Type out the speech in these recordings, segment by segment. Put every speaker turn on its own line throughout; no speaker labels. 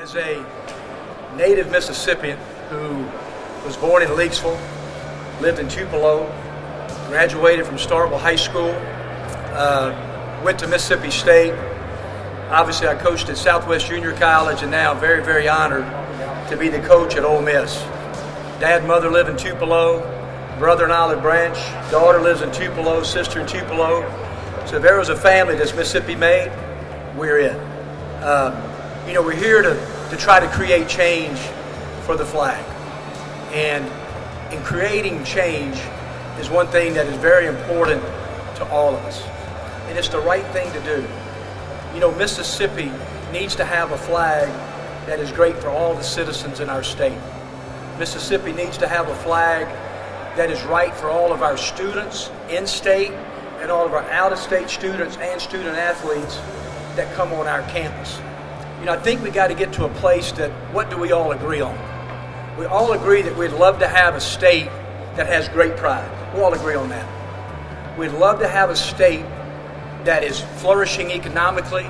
As a native Mississippian who was born in Leakesville, lived in Tupelo, graduated from Starkville High School, uh, went to Mississippi State. Obviously, I coached at Southwest Junior College, and now very, very honored to be the coach at Ole Miss. Dad and mother live in Tupelo, brother in Olive Branch, daughter lives in Tupelo, sister in Tupelo. So if there was a family that's Mississippi made, we're it. Um, you know, we're here to, to try to create change for the flag. And in creating change is one thing that is very important to all of us. And it's the right thing to do. You know, Mississippi needs to have a flag that is great for all the citizens in our state. Mississippi needs to have a flag that is right for all of our students in state and all of our out of state students and student athletes that come on our campus. You know, I think we got to get to a place that what do we all agree on? We all agree that we'd love to have a state that has great pride. We all agree on that. We'd love to have a state that is flourishing economically,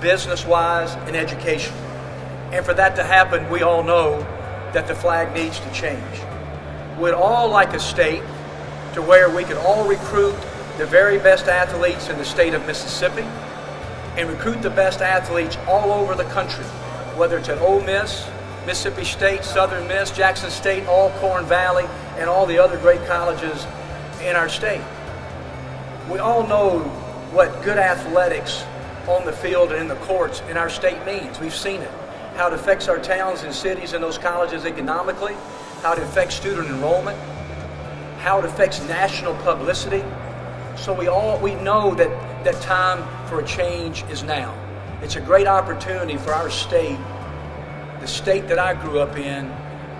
business wise, and education. And for that to happen, we all know that the flag needs to change. We'd all like a state to where we could all recruit the very best athletes in the state of Mississippi and recruit the best athletes all over the country, whether it's at Ole Miss, Mississippi State, Southern Miss, Jackson State, Alcorn Valley, and all the other great colleges in our state. We all know what good athletics on the field and in the courts in our state means. We've seen it. How it affects our towns and cities and those colleges economically, how it affects student enrollment, how it affects national publicity. So we all we know that that time for a change is now. It's a great opportunity for our state, the state that I grew up in,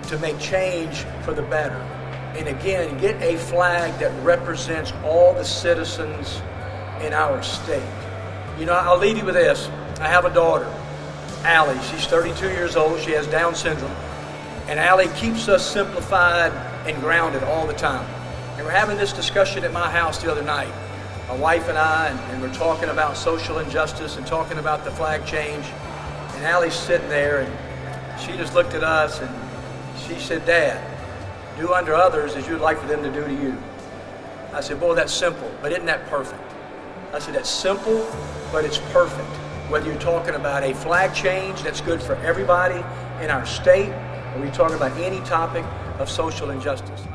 to make change for the better. And again, get a flag that represents all the citizens in our state. You know, I'll leave you with this. I have a daughter, Allie. She's 32 years old. She has Down syndrome. And Allie keeps us simplified and grounded all the time. And we're having this discussion at my house the other night, my wife and I, and, and we're talking about social injustice and talking about the flag change. And Allie's sitting there, and she just looked at us and she said, Dad, do unto others as you'd like for them to do to you. I said, Boy, that's simple, but isn't that perfect? I said, That's simple, but it's perfect. Whether you're talking about a flag change that's good for everybody in our state, or we talk about any topic of social injustice.